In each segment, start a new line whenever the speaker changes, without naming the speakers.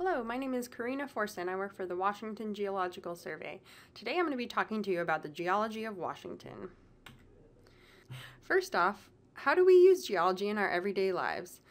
Hello, my name is Corina Forson. I work for the Washington Geological Survey. Today I'm going to be talking to you about the geology of Washington. First off, how do we use geology in our everyday lives?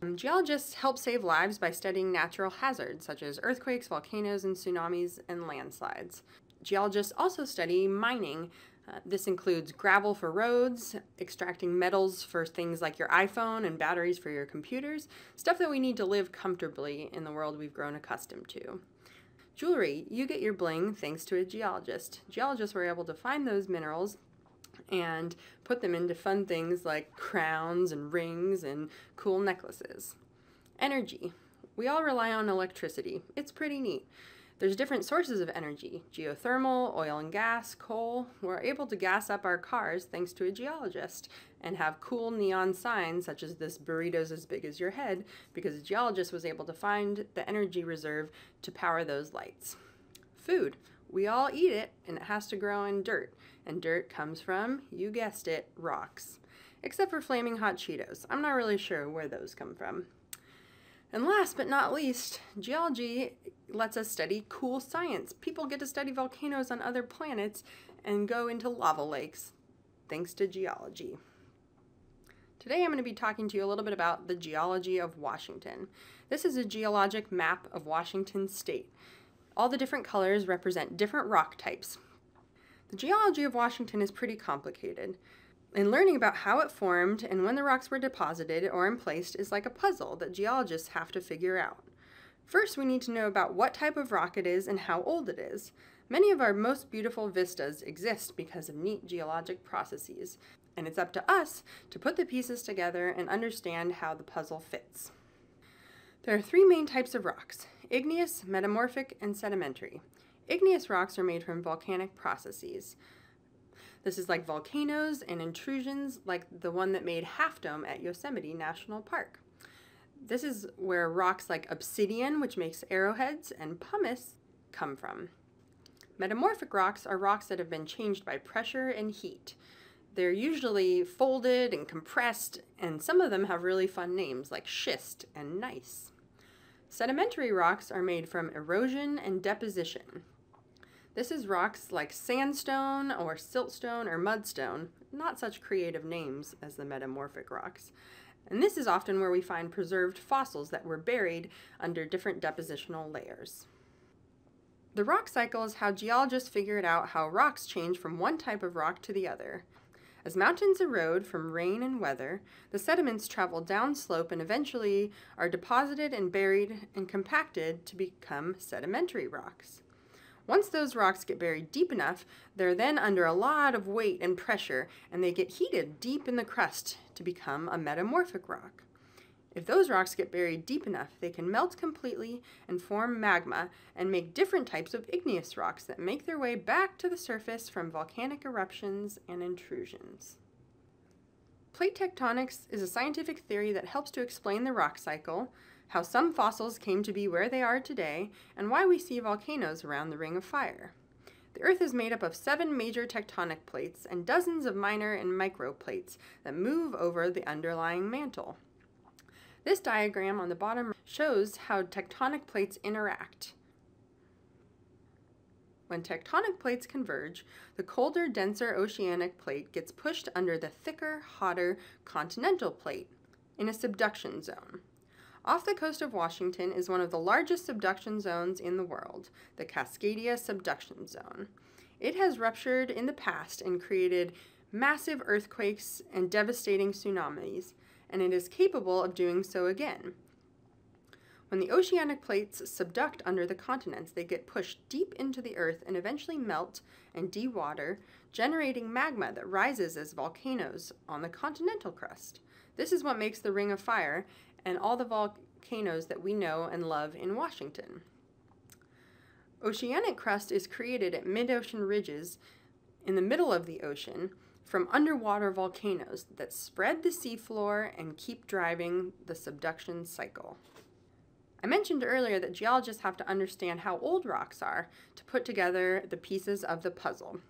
Um, geologists help save lives by studying natural hazards such as earthquakes, volcanoes, and tsunamis and landslides. Geologists also study mining, uh, this includes gravel for roads, extracting metals for things like your iPhone and batteries for your computers, stuff that we need to live comfortably in the world we've grown accustomed to. Jewelry, you get your bling thanks to a geologist. Geologists were able to find those minerals and put them into fun things like crowns and rings and cool necklaces. Energy. We all rely on electricity. It's pretty neat. There's different sources of energy geothermal, oil and gas, coal. We're able to gas up our cars thanks to a geologist and have cool neon signs such as this burritos as big as your head because a geologist was able to find the energy reserve to power those lights. Food. We all eat it and it has to grow in dirt. And dirt comes from, you guessed it, rocks. Except for flaming hot Cheetos. I'm not really sure where those come from. And last but not least, geology lets us study cool science. People get to study volcanoes on other planets and go into lava lakes thanks to geology. Today I'm going to be talking to you a little bit about the geology of Washington. This is a geologic map of Washington state. All the different colors represent different rock types. The geology of Washington is pretty complicated. And learning about how it formed and when the rocks were deposited or emplaced is like a puzzle that geologists have to figure out. First, we need to know about what type of rock it is and how old it is. Many of our most beautiful vistas exist because of neat geologic processes, and it's up to us to put the pieces together and understand how the puzzle fits. There are three main types of rocks igneous, metamorphic, and sedimentary. Igneous rocks are made from volcanic processes. This is like volcanoes and intrusions like the one that made Half Dome at Yosemite National Park. This is where rocks like obsidian, which makes arrowheads, and pumice come from. Metamorphic rocks are rocks that have been changed by pressure and heat. They're usually folded and compressed, and some of them have really fun names like schist and gneiss. Sedimentary rocks are made from erosion and deposition. This is rocks like sandstone or siltstone or mudstone, not such creative names as the metamorphic rocks. And this is often where we find preserved fossils that were buried under different depositional layers. The rock cycle is how geologists figured out how rocks change from one type of rock to the other. As mountains erode from rain and weather, the sediments travel downslope and eventually are deposited and buried and compacted to become sedimentary rocks. Once those rocks get buried deep enough, they're then under a lot of weight and pressure, and they get heated deep in the crust to become a metamorphic rock. If those rocks get buried deep enough, they can melt completely and form magma and make different types of igneous rocks that make their way back to the surface from volcanic eruptions and intrusions. Plate tectonics is a scientific theory that helps to explain the rock cycle, how some fossils came to be where they are today, and why we see volcanoes around the Ring of Fire. The Earth is made up of seven major tectonic plates and dozens of minor and micro plates that move over the underlying mantle. This diagram on the bottom shows how tectonic plates interact. When tectonic plates converge, the colder, denser oceanic plate gets pushed under the thicker, hotter continental plate in a subduction zone. Off the coast of Washington is one of the largest subduction zones in the world, the Cascadia Subduction Zone. It has ruptured in the past and created massive earthquakes and devastating tsunamis, and it is capable of doing so again. When the oceanic plates subduct under the continents, they get pushed deep into the earth and eventually melt and dewater, generating magma that rises as volcanoes on the continental crust. This is what makes the Ring of Fire and all the volcanoes that we know and love in Washington. Oceanic crust is created at mid-ocean ridges in the middle of the ocean from underwater volcanoes that spread the seafloor and keep driving the subduction cycle. I mentioned earlier that geologists have to understand how old rocks are to put together the pieces of the puzzle.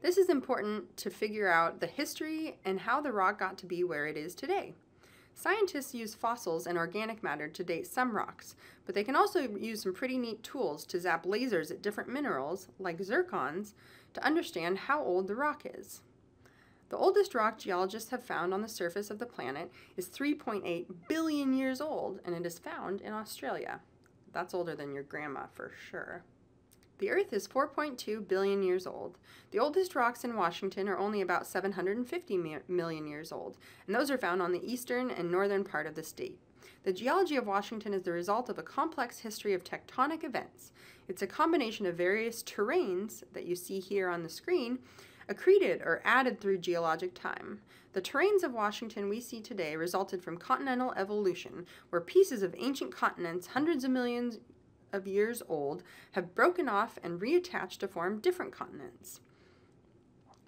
This is important to figure out the history and how the rock got to be where it is today. Scientists use fossils and organic matter to date some rocks, but they can also use some pretty neat tools to zap lasers at different minerals, like zircons, to understand how old the rock is. The oldest rock geologists have found on the surface of the planet is 3.8 billion years old, and it is found in Australia. That's older than your grandma for sure. The Earth is 4.2 billion years old. The oldest rocks in Washington are only about 750 million years old, and those are found on the eastern and northern part of the state. The geology of Washington is the result of a complex history of tectonic events. It's a combination of various terrains that you see here on the screen, accreted or added through geologic time. The terrains of Washington we see today resulted from continental evolution, where pieces of ancient continents hundreds of millions of years old have broken off and reattached to form different continents.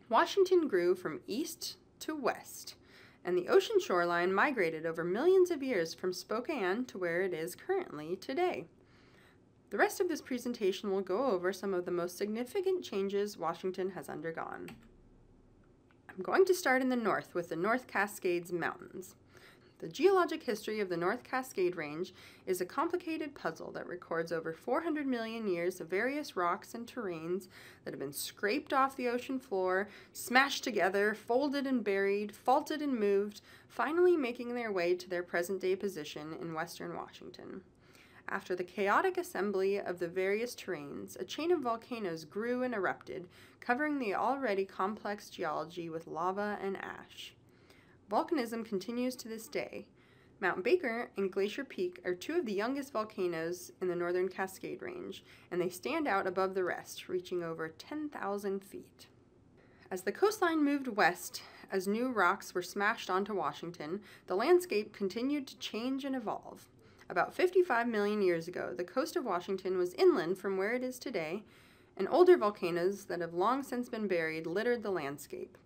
Washington grew from east to west, and the ocean shoreline migrated over millions of years from Spokane to where it is currently today. The rest of this presentation will go over some of the most significant changes Washington has undergone. I'm going to start in the north with the North Cascades Mountains. The geologic history of the North Cascade Range is a complicated puzzle that records over 400 million years of various rocks and terrains that have been scraped off the ocean floor, smashed together, folded and buried, faulted and moved, finally making their way to their present day position in western Washington. After the chaotic assembly of the various terrains, a chain of volcanoes grew and erupted, covering the already complex geology with lava and ash. Volcanism continues to this day. Mount Baker and Glacier Peak are two of the youngest volcanoes in the northern Cascade Range, and they stand out above the rest, reaching over 10,000 feet. As the coastline moved west, as new rocks were smashed onto Washington, the landscape continued to change and evolve. About 55 million years ago, the coast of Washington was inland from where it is today, and older volcanoes that have long since been buried littered the landscape.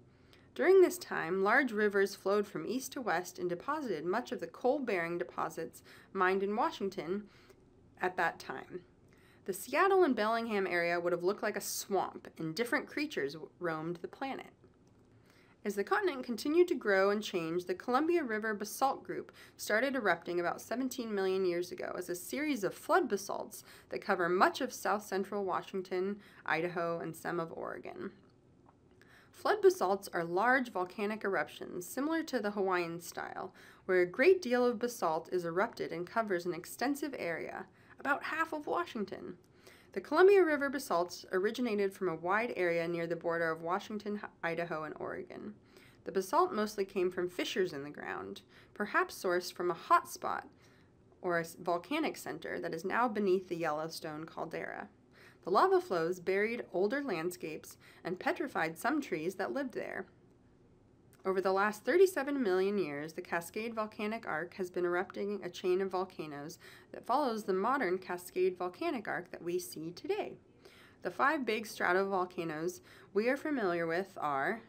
During this time, large rivers flowed from east to west and deposited much of the coal-bearing deposits mined in Washington at that time. The Seattle and Bellingham area would have looked like a swamp, and different creatures roamed the planet. As the continent continued to grow and change, the Columbia River Basalt Group started erupting about 17 million years ago as a series of flood basalts that cover much of south central Washington, Idaho, and some of Oregon. Flood basalts are large volcanic eruptions similar to the Hawaiian style, where a great deal of basalt is erupted and covers an extensive area, about half of Washington. The Columbia River basalts originated from a wide area near the border of Washington, Idaho, and Oregon. The basalt mostly came from fissures in the ground, perhaps sourced from a hot spot or a volcanic center that is now beneath the Yellowstone caldera. The lava flows buried older landscapes and petrified some trees that lived there. Over the last 37 million years, the Cascade Volcanic Arc has been erupting a chain of volcanoes that follows the modern Cascade Volcanic Arc that we see today. The five big stratovolcanoes we are familiar with are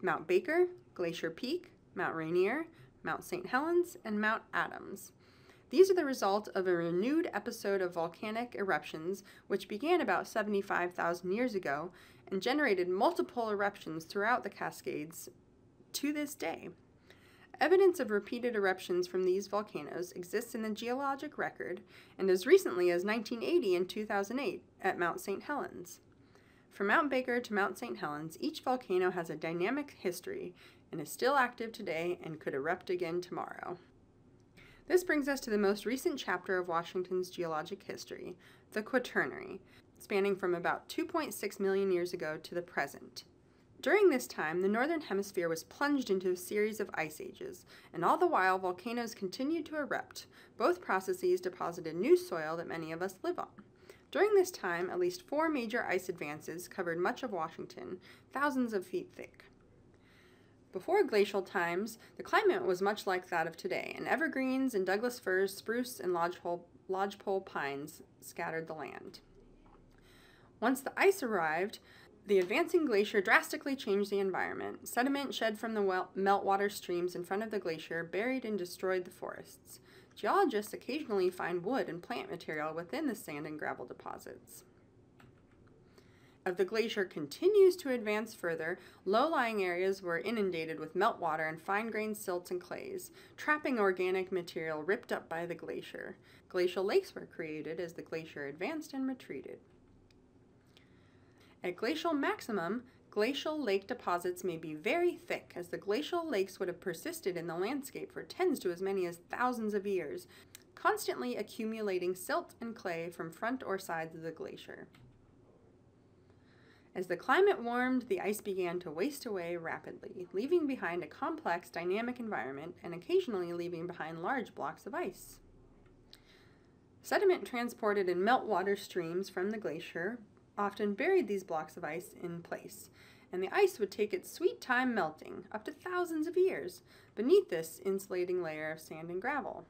Mount Baker, Glacier Peak, Mount Rainier, Mount St. Helens, and Mount Adams. These are the result of a renewed episode of volcanic eruptions, which began about 75,000 years ago and generated multiple eruptions throughout the Cascades to this day. Evidence of repeated eruptions from these volcanoes exists in the geologic record and as recently as 1980 and 2008 at Mount St. Helens. From Mount Baker to Mount St. Helens, each volcano has a dynamic history and is still active today and could erupt again tomorrow. This brings us to the most recent chapter of Washington's geologic history, the Quaternary, spanning from about 2.6 million years ago to the present. During this time, the northern hemisphere was plunged into a series of ice ages, and all the while volcanoes continued to erupt. Both processes deposited new soil that many of us live on. During this time, at least four major ice advances covered much of Washington, thousands of feet thick. Before glacial times, the climate was much like that of today, and evergreens and Douglas firs, spruce, and lodgepole, lodgepole pines scattered the land. Once the ice arrived, the advancing glacier drastically changed the environment. Sediment shed from the meltwater streams in front of the glacier buried and destroyed the forests. Geologists occasionally find wood and plant material within the sand and gravel deposits. Of the glacier continues to advance further, low-lying areas were inundated with meltwater and fine-grained silts and clays, trapping organic material ripped up by the glacier. Glacial lakes were created as the glacier advanced and retreated. At glacial maximum, glacial lake deposits may be very thick, as the glacial lakes would have persisted in the landscape for tens to as many as thousands of years, constantly accumulating silt and clay from front or sides of the glacier. As the climate warmed, the ice began to waste away rapidly, leaving behind a complex, dynamic environment and occasionally leaving behind large blocks of ice. Sediment transported in meltwater streams from the glacier often buried these blocks of ice in place, and the ice would take its sweet time melting, up to thousands of years, beneath this insulating layer of sand and gravel.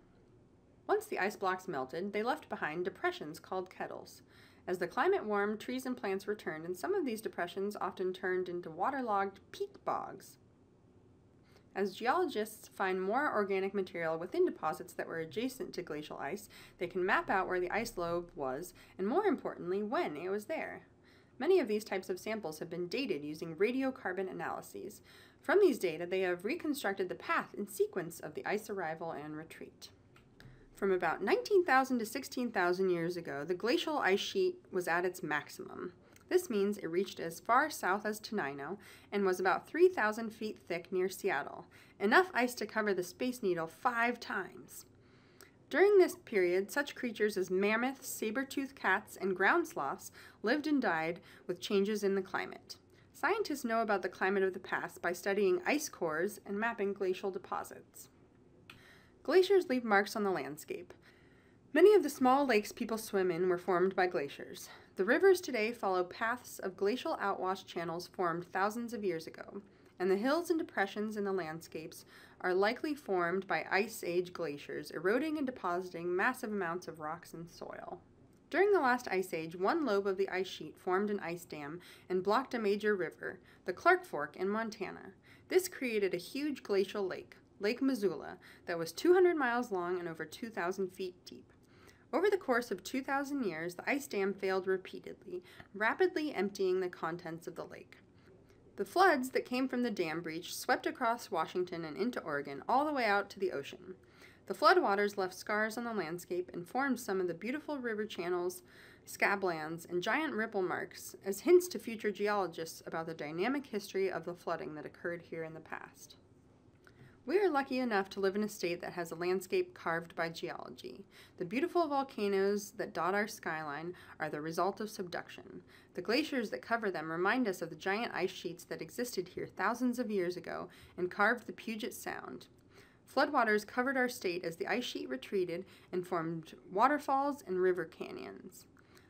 Once the ice blocks melted, they left behind depressions called kettles. As the climate warmed, trees and plants returned, and some of these depressions often turned into waterlogged peat bogs. As geologists find more organic material within deposits that were adjacent to glacial ice, they can map out where the ice lobe was, and more importantly, when it was there. Many of these types of samples have been dated using radiocarbon analyses. From these data, they have reconstructed the path and sequence of the ice arrival and retreat. From about 19,000 to 16,000 years ago, the glacial ice sheet was at its maximum. This means it reached as far south as Tenino and was about 3,000 feet thick near Seattle, enough ice to cover the Space Needle five times. During this period, such creatures as mammoths, saber-toothed cats, and ground sloths lived and died with changes in the climate. Scientists know about the climate of the past by studying ice cores and mapping glacial deposits. Glaciers leave marks on the landscape. Many of the small lakes people swim in were formed by glaciers. The rivers today follow paths of glacial outwash channels formed thousands of years ago, and the hills and depressions in the landscapes are likely formed by ice age glaciers eroding and depositing massive amounts of rocks and soil. During the last ice age, one lobe of the ice sheet formed an ice dam and blocked a major river, the Clark Fork in Montana. This created a huge glacial lake, Lake Missoula, that was 200 miles long and over 2,000 feet deep. Over the course of 2,000 years, the ice dam failed repeatedly, rapidly emptying the contents of the lake. The floods that came from the dam breach swept across Washington and into Oregon, all the way out to the ocean. The floodwaters left scars on the landscape and formed some of the beautiful river channels, scablands, and giant ripple marks as hints to future geologists about the dynamic history of the flooding that occurred here in the past. We are lucky enough to live in a state that has a landscape carved by geology. The beautiful volcanoes that dot our skyline are the result of subduction. The glaciers that cover them remind us of the giant ice sheets that existed here thousands of years ago and carved the Puget Sound. Floodwaters covered our state as the ice sheet retreated and formed waterfalls and river canyons.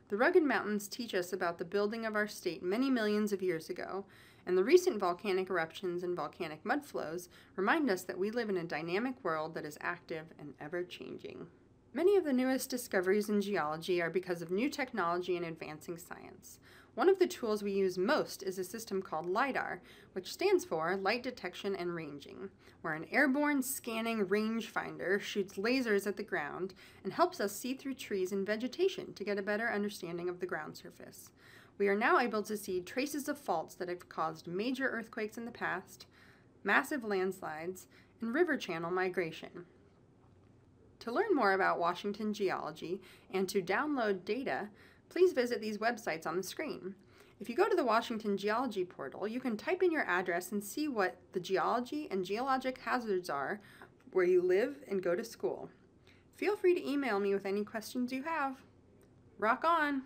The rugged mountains teach us about the building of our state many millions of years ago, and the recent volcanic eruptions and volcanic mudflows remind us that we live in a dynamic world that is active and ever changing. Many of the newest discoveries in geology are because of new technology and advancing science. One of the tools we use most is a system called LIDAR, which stands for Light Detection and Ranging, where an airborne scanning rangefinder shoots lasers at the ground and helps us see through trees and vegetation to get a better understanding of the ground surface we are now able to see traces of faults that have caused major earthquakes in the past, massive landslides, and river channel migration. To learn more about Washington geology and to download data, please visit these websites on the screen. If you go to the Washington Geology portal, you can type in your address and see what the geology and geologic hazards are where you live and go to school. Feel free to email me with any questions you have. Rock on!